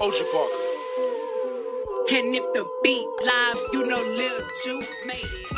OG Parker. And if the beat live, you know Lil Juke made it.